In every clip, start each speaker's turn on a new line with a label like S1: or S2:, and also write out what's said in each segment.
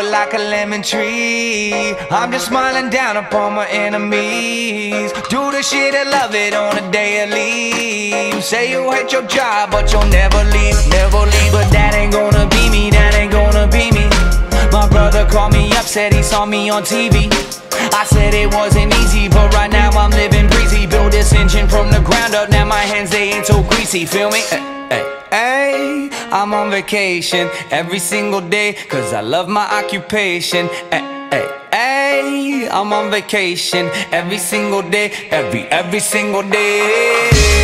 S1: Sour like a lemon tree. I'm just smiling down upon my enemies. Do the shit I love it on a daily. You say you hate your job, but you'll never leave, never leave. But that ain't gonna be me, that ain't gonna be me. My brother called me up, said he saw me on TV. I said it wasn't easy, but right now I'm living breezy. Build this engine from the ground up, now my hands they ain't so greasy. Feel me? Hey, hey, hey, I'm on vacation every single day, cause I love my occupation. Hey, hey, I'm on vacation every single day, every, every single day.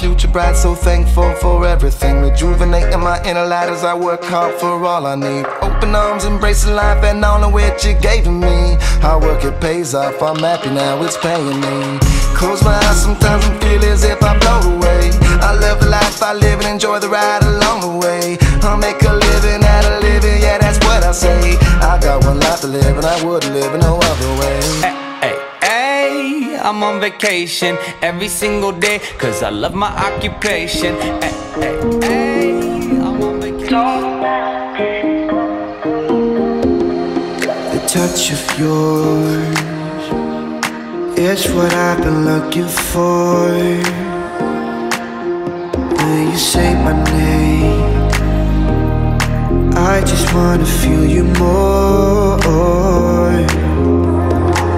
S2: Future bright, so thankful for everything. Rejuvenating my inner light as I work hard for all I need. Open arms, embracing life and all of which you gave me. Hard work, it pays off. I'm happy now, it's paying me. Close my eyes sometimes and feel as if I float away. I love the life I live and enjoy the ride along the way. I'll make a living out of living, yeah, that's what I say. I got one life to live and I wouldn't live
S1: I'm on vacation every single day, cause I love my occupation. Hey, I'm on vacation.
S3: The touch of yours is what I've been looking for. When you say my name, I just wanna feel you more.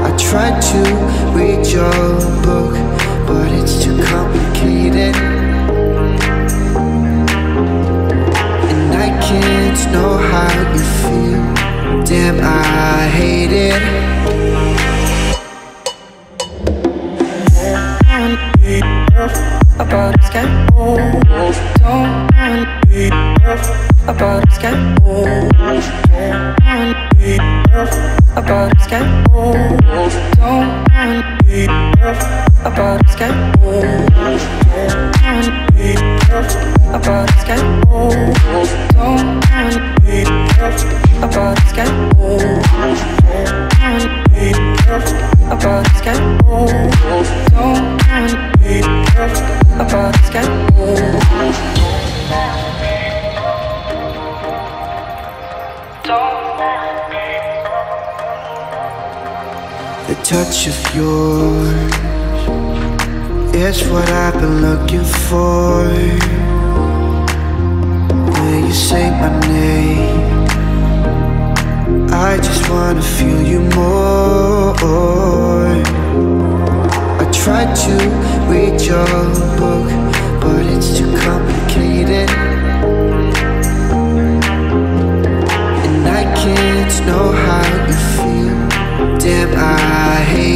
S3: I tried to read your book, but it's too complicated. And I can't know how you feel. Damn, I hate it.
S4: about. Don't wanna be about wanna be about a sky. Don't about wanna be about a sky.
S3: Touch of yours is what I've been looking for. When you say my name, I just wanna feel you more. I tried to read your book, but it's too complicated. And I can't know how you feel. Damn, I hate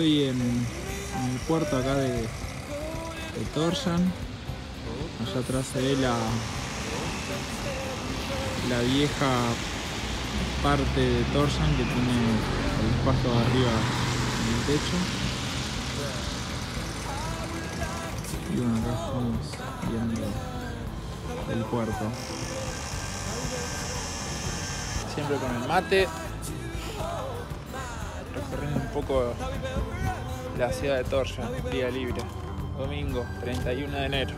S5: estoy en, en el puerto acá de, de Torjan. Allá atrás se ve la, la vieja parte de Torjan que tiene el espacio arriba en el techo. Y bueno, acá estamos viendo el puerto. Siempre con el mate. Recorriendo poco la ciudad de Torja, día libre. Domingo 31 de enero.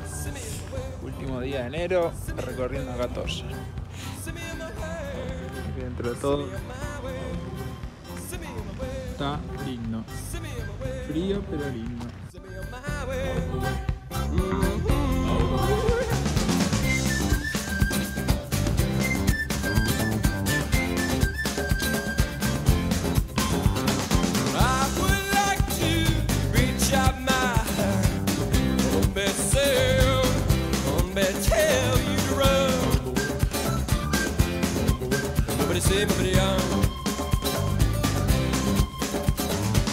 S5: Último día de enero, recorriendo acá Torja. Dentro de todo está lindo. Frío pero lindo.
S6: Nobody on.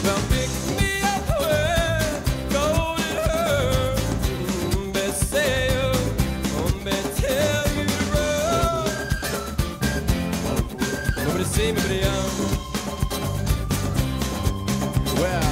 S6: Well, pick me up where golden hurt. Mm, but say, oh, but tell you to run. Nobody say, nobody on. Well,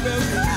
S6: baby.